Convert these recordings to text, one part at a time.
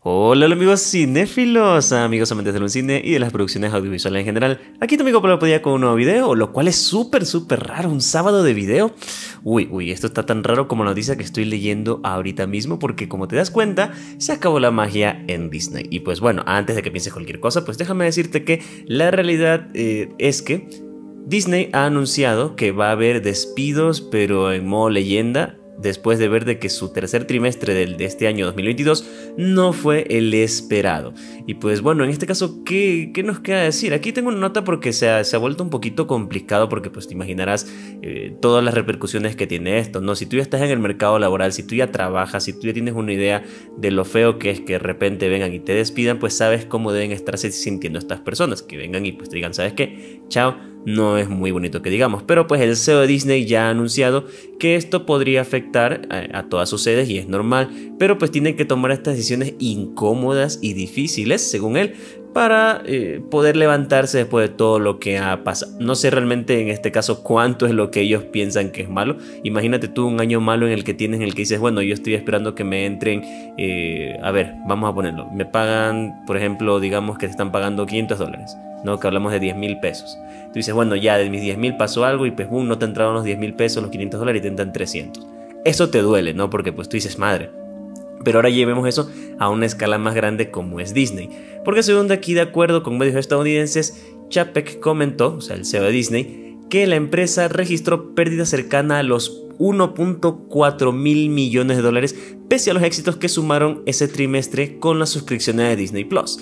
Hola amigos cinéfilos, amigos amantes del cine y de las producciones audiovisuales en general. Aquí tu amigo Pablo Podía con un nuevo video, lo cual es súper súper raro, un sábado de video. Uy, uy, esto está tan raro como la noticia que estoy leyendo ahorita mismo porque como te das cuenta, se acabó la magia en Disney. Y pues bueno, antes de que pienses cualquier cosa, pues déjame decirte que la realidad eh, es que Disney ha anunciado que va a haber despidos pero en modo leyenda después de ver de que su tercer trimestre de este año 2022 no fue el esperado. Y pues bueno, en este caso, ¿qué, qué nos queda decir? Aquí tengo una nota porque se ha, se ha vuelto un poquito complicado porque pues te imaginarás eh, todas las repercusiones que tiene esto, ¿no? Si tú ya estás en el mercado laboral, si tú ya trabajas, si tú ya tienes una idea de lo feo que es que de repente vengan y te despidan, pues sabes cómo deben estarse sintiendo estas personas, que vengan y pues te digan, ¿sabes qué? Chao no es muy bonito que digamos. Pero pues el CEO de Disney ya ha anunciado que esto podría afectar a, todas sus sedes y es normal, pero pues tienen que tomar estas decisiones incómodas y difíciles, según él, para eh, poder levantarse después de todo lo que ha pasado. No sé realmente en este caso cuánto es lo que ellos piensan que es malo. Imagínate tú un año malo en el que tienes, en el que dices, bueno, yo estoy esperando que me entren, eh, a ver, vamos a ponerlo, me pagan, por ejemplo, digamos que te están pagando 500 dólares, ¿no? Que hablamos de 10 mil pesos. Tú dices, bueno, ya de mis 10 mil pasó algo y pues, boom, no te entraron los 10 mil pesos, los 500 dólares y te entran 300. Eso te duele, ¿no? Porque pues tú dices, madre, pero ahora llevemos eso a una escala más grande como es Disney. Porque según de aquí, de acuerdo con medios estadounidenses, Chapek comentó, o sea, el CEO de Disney, que la empresa registró pérdidas cercanas a los 1.4 mil millones de dólares pese a los éxitos que sumaron ese trimestre con las suscripciones de Disney Plus.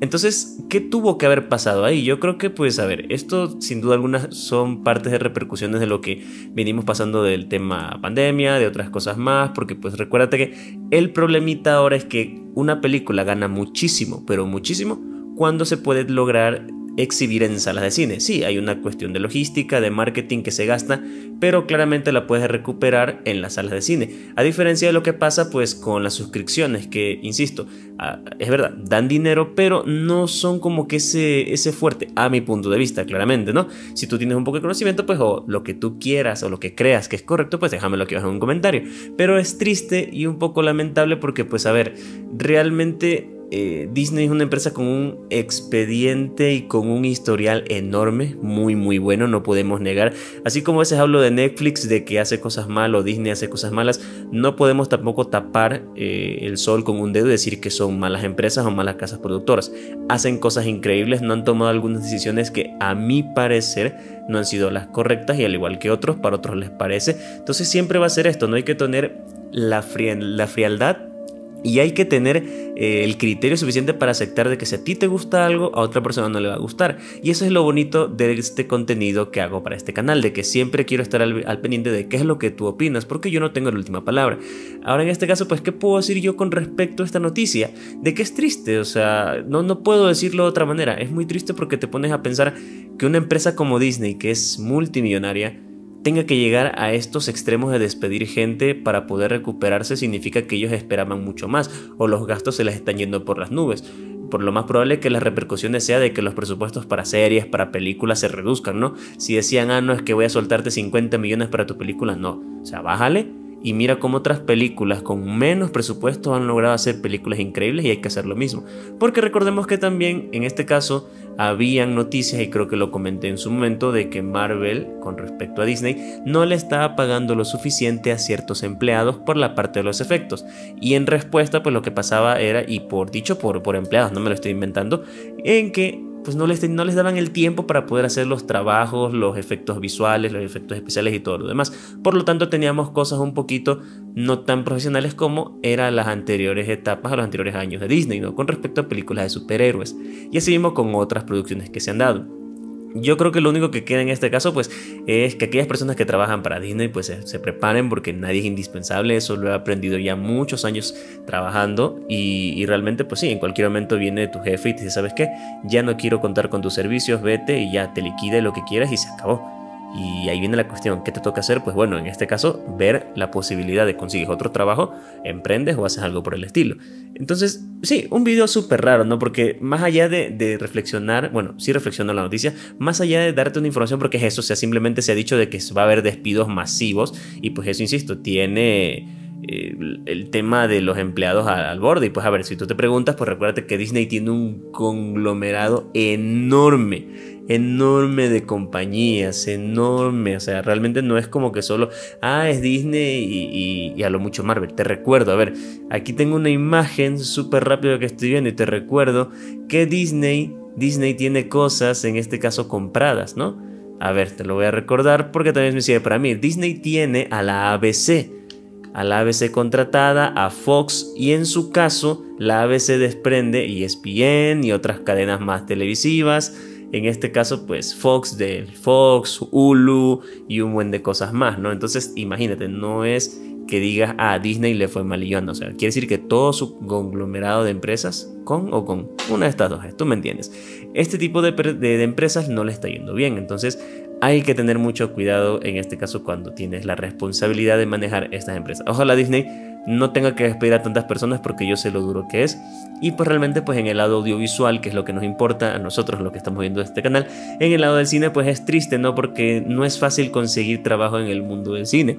Entonces, ¿qué tuvo que haber pasado ahí? Yo creo que, pues, a ver, esto sin duda alguna son partes de repercusiones de lo que venimos pasando del tema pandemia, de otras cosas más, porque pues recuérdate que el problemita ahora es que una película gana muchísimo, pero muchísimo, cuando se puede lograr exhibir en salas de cine. Sí, hay una cuestión de logística, de marketing que se gasta, pero claramente la puedes recuperar en las salas de cine. A diferencia de lo que pasa pues con las suscripciones, que insisto, es verdad, dan dinero, pero no son como que ese, ese fuerte, a mi punto de vista, claramente, ¿no? Si tú tienes un poco de conocimiento, pues o lo que tú quieras o lo que creas que es correcto, pues déjamelo aquí abajo en un comentario. Pero es triste y un poco lamentable porque pues a ver, realmente eh, Disney es una empresa con un expediente y con un historial enorme, muy muy bueno, no podemos negar. Así como a veces hablo de Netflix, de que hace cosas mal o Disney hace cosas malas, no podemos tampoco tapar eh, el sol con un dedo y decir que son malas empresas o malas casas productoras. Hacen cosas increíbles, no han tomado algunas decisiones que a mi parecer no han sido las correctas y al igual que otros, para otros les parece. Entonces siempre va a ser esto, no hay que tener la, la frialdad y hay que tener eh, el criterio suficiente para aceptar de que si a ti te gusta algo, a otra persona no le va a gustar. Y eso es lo bonito de este contenido que hago para este canal, de que siempre quiero estar al, pendiente de qué es lo que tú opinas, porque yo no tengo la última palabra. Ahora en este caso, pues, ¿qué puedo decir yo con respecto a esta noticia? De que es triste, o sea, no, no puedo decirlo de otra manera. Es muy triste porque te pones a pensar que una empresa como Disney, que es multimillonaria, tenga que llegar a estos extremos de despedir gente para poder recuperarse significa que ellos esperaban mucho más o los gastos se les están yendo por las nubes. Por lo más probable que las repercusiones sea de que los presupuestos para series, para películas se reduzcan, ¿no? Si decían, ah, no, es que voy a soltarte 50 millones para tu película, no. O sea, bájale y mira cómo otras películas con menos presupuesto han logrado hacer películas increíbles y hay que hacer lo mismo. Porque recordemos que también en este caso habían noticias, y creo que lo comenté en su momento, de que Marvel, con respecto a Disney, no le estaba pagando lo suficiente a ciertos empleados por la parte de los efectos. Y en respuesta, pues lo que pasaba era, y por dicho por, por empleados, no me lo estoy inventando, en que pues no les, no les daban el tiempo para poder hacer los trabajos, los efectos visuales, los efectos especiales y todo lo demás. Por lo tanto, teníamos cosas un poquito no tan profesionales como eran las anteriores etapas, a los anteriores años de Disney, ¿no? con respecto a películas de superhéroes. Y así mismo con otras producciones que se han dado. Yo creo que lo único que queda en este caso pues es que aquellas personas que trabajan para Disney pues se, preparen porque nadie es indispensable, eso lo he aprendido ya muchos años trabajando y, y, realmente pues sí, en cualquier momento viene tu jefe y te dice, ¿sabes qué? Ya no quiero contar con tus servicios, vete y ya te liquide lo que quieras y se acabó. Y ahí viene la cuestión, ¿qué te toca hacer? Pues bueno, en este caso, ver la posibilidad de conseguir otro trabajo, emprendes o haces algo por el estilo. Entonces, sí, un video súper raro, ¿no? Porque más allá de, reflexionar, bueno, sí reflexiono la noticia, más allá de darte una información, porque es eso, o sea, simplemente se ha dicho de que va a haber despidos masivos y pues eso, insisto, tiene el tema de los empleados al, borde. Y pues a ver, si tú te preguntas, pues recuérdate que Disney tiene un conglomerado enorme, enorme de compañías, enorme. O sea, realmente no es como que solo, ah, es Disney y, a lo mucho Marvel. Te recuerdo, a ver, aquí tengo una imagen súper rápido que estoy viendo y te recuerdo que Disney, Disney tiene cosas, en este caso compradas, ¿no? A ver, te lo voy a recordar porque también me sirve para mí. Disney tiene a la ABC a la ABC contratada, a Fox y en su caso la ABC desprende ESPN y otras cadenas más televisivas. En este caso, pues Fox de Fox, Hulu y un buen de cosas más, ¿no? Entonces, imagínate, no es que digas, a ah, Disney le fue mal y yo O sea, quiere decir que todo su conglomerado de empresas, con o con una de estas dos, tú me entiendes. Este tipo de, de empresas no le está yendo bien. Entonces, hay que tener mucho cuidado en este caso cuando tienes la responsabilidad de manejar estas empresas. Ojalá Disney no tenga que despedir a tantas personas porque yo sé lo duro que es. Y pues realmente pues en el lado audiovisual, que es lo que nos importa a nosotros, lo que estamos viendo este canal, en el lado del cine pues es triste, ¿no? Porque no es fácil conseguir trabajo en el mundo del cine.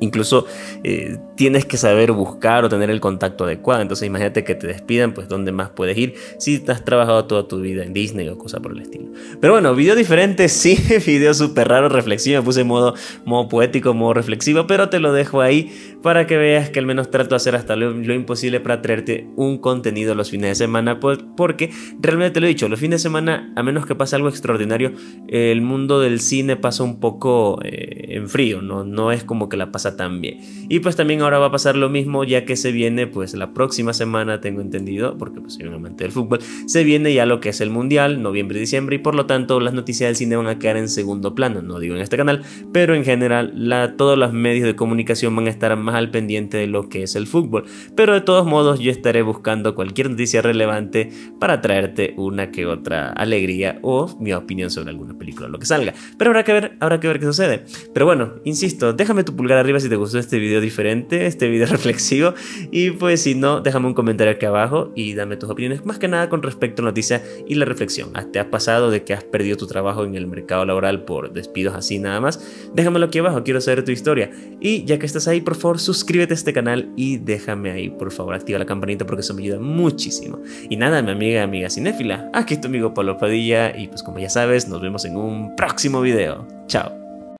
Incluso eh, tienes que saber buscar o tener el contacto adecuado. Entonces imagínate que te despidan, pues dónde más puedes ir si has trabajado toda tu vida en Disney o cosa por el estilo. Pero bueno, video diferente, sí, video súper raro, reflexivo. Me puse modo, modo poético, modo reflexivo, pero te lo dejo ahí para que veas que al menos trato de hacer hasta lo, imposible para traerte un contenido los fines de semana. Pues, porque realmente te lo he dicho, los fines de semana, a menos que pase algo extraordinario, el mundo del cine pasa un poco eh, en frío, ¿no? no es como que la pasa también. Y pues también ahora va a pasar lo mismo ya que se viene pues la próxima semana, tengo entendido, porque pues soy un amante del fútbol, se viene ya lo que es el Mundial, noviembre diciembre, y por lo tanto las noticias del cine van a quedar en segundo plano, no digo en este canal, pero en general la, todos los medios de comunicación van a estar más al pendiente de lo que es el fútbol. Pero de todos modos yo estaré buscando cualquier noticia relevante para traerte una que otra alegría o mi opinión sobre alguna película, lo que salga. Pero habrá que ver, habrá que ver qué sucede. Pero bueno, insisto, déjame tu pulgar arriba si te gustó este video diferente, este video reflexivo. Y pues si no, déjame un comentario aquí abajo y dame tus opiniones, más que nada con respecto a la noticia y la reflexión. Ah, ¿Te ha pasado de que has perdido tu trabajo en el mercado laboral por despidos así nada más? Déjamelo aquí abajo, quiero saber tu historia. Y ya que estás ahí, por favor, suscríbete a este canal y déjame ahí, por favor, activa la campanita porque eso me ayuda muchísimo. Y nada, mi amiga, amiga cinéfila, aquí tu amigo Pablo Padilla y pues como ya sabes, nos vemos en un próximo video. Chao.